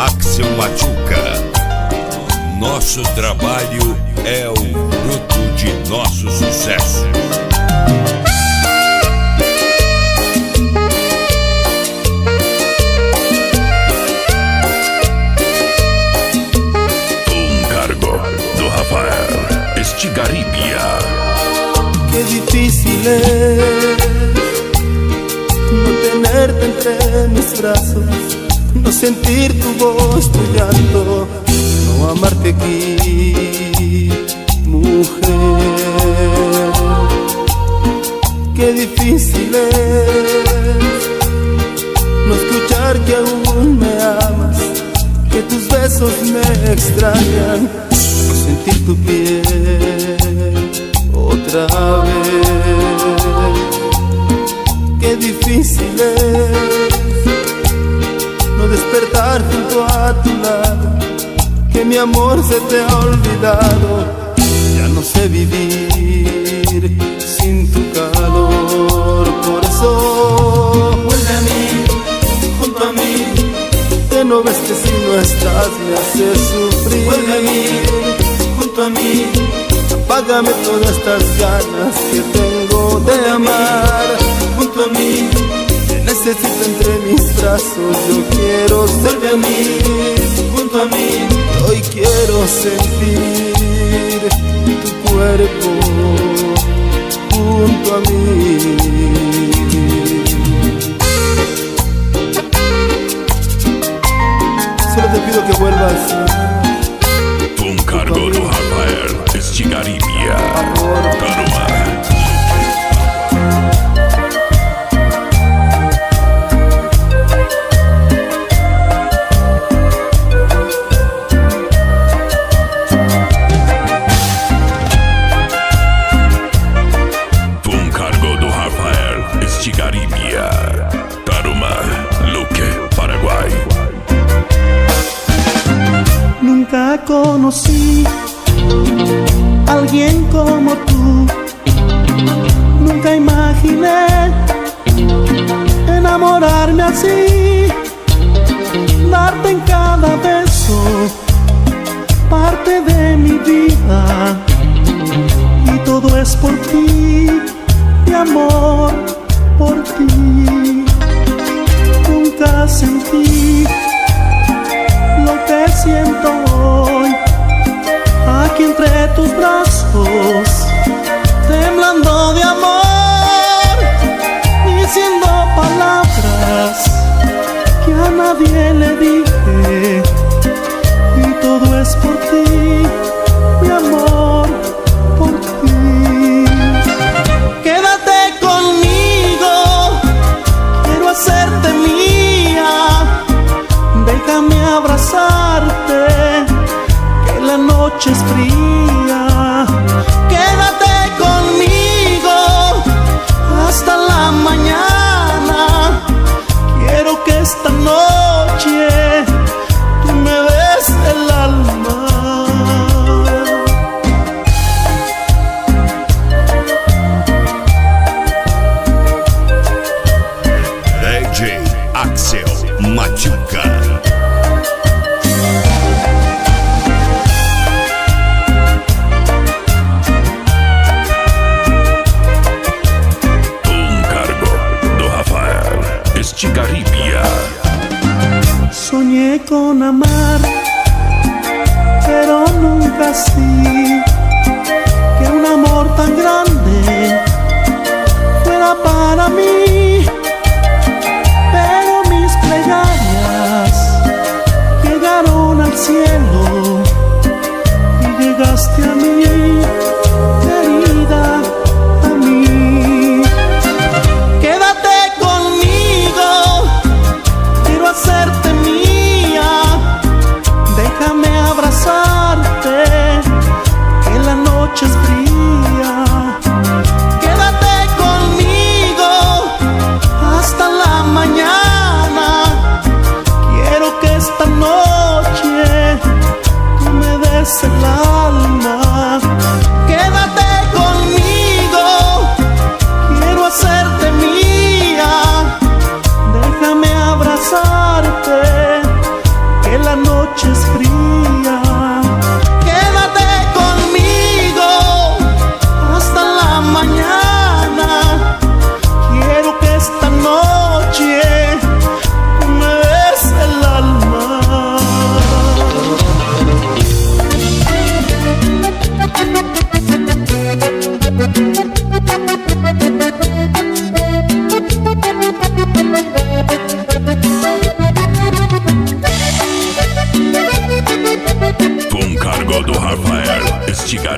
Axel Machuca. Nosso trabalho é o fruto de nosso sucesso. Um cargo do Rafael Estigaribia. Qué difícil es sentir tu voz, tu llanto, no amarte aquí, mujer. Qué difícil es no escuchar que aún me amas, que tus besos me extrañan, sentir tu piel otra vez. Qué difícil es junto a tu lado, que mi amor se te ha olvidado. Ya no sé vivir sin tu calor, por eso vuelve a mí, junto a mí. Que no ves que si no estás me haces sufrir. Vuelve a mí, junto a mí. Apágame todas estas ganas que tengo brazos, yo quiero ser de mí, junto a mí. Hoy quiero sentir tu cuerpo junto a mí. Solo te pido que vuelvas. Um cargo do Rafael Estigaribia. Conocí alguien como tú. Nunca imaginé enamorarme así. Darte en cada beso parte de mi vida. Y todo es por ti, mi amor, por ti. Nunca sentí Axel Machuca. Um cargo do Rafael Estigaribia. Soñé con amar, pero nunca así. Que un amor tan grande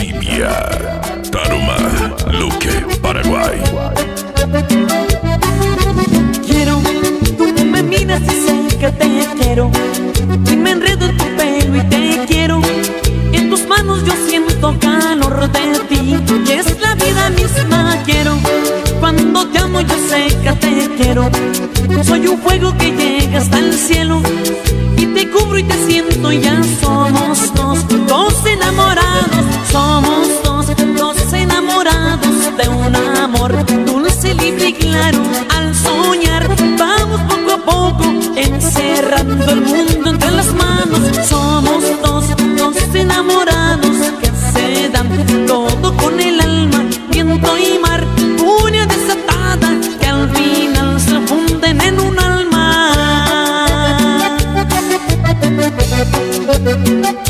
Namibia, Taruma, Luque, Paraguay. Quiero, tú me miras y sé que te quiero. Y me enredo en tu pelo y te quiero. En tus manos yo siento calor de ti. Que es la vida misma, quiero. Cuando te amo yo sé que te quiero. Soy un fuego que llega hasta el cielo. Y te cubro y te siento y ya soy. Música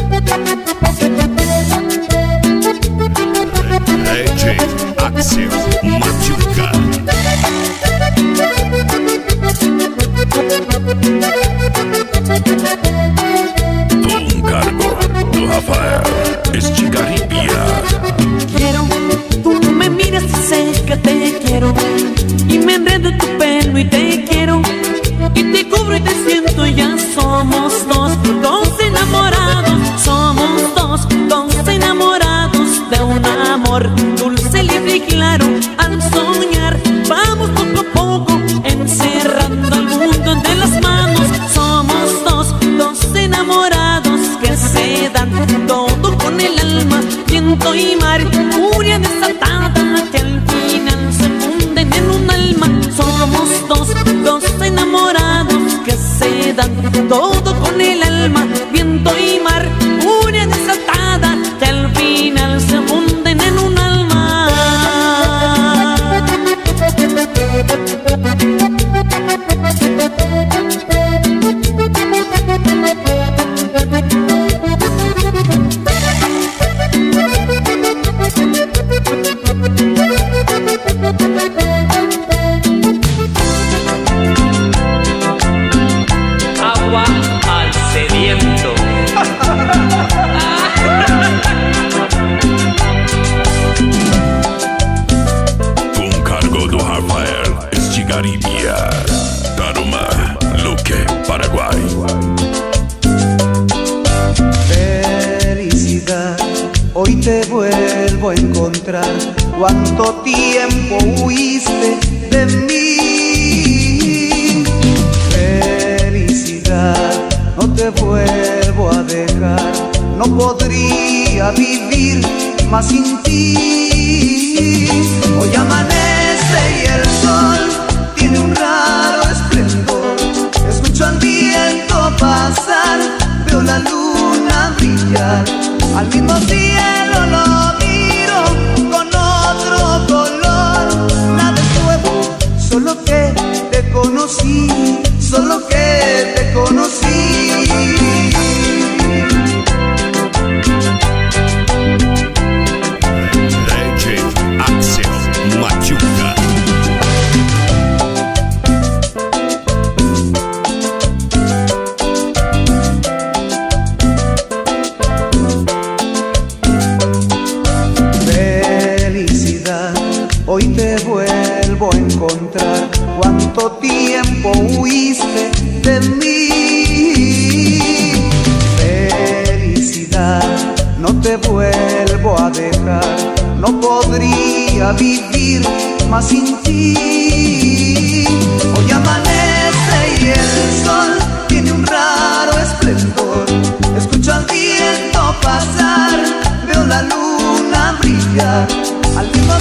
cuánto tiempo huiste de mí. Felicidad, no te vuelvo a dejar, no podría vivir más sin ti. Hoy te vuelvo a encontrar, cuánto tiempo huiste de mí. Felicidad, no te vuelvo a dejar, no podría vivir más sin ti. Hoy amanece y el sol tiene un raro esplendor, escucho al viento pasar, veo la luna brillar, al mismo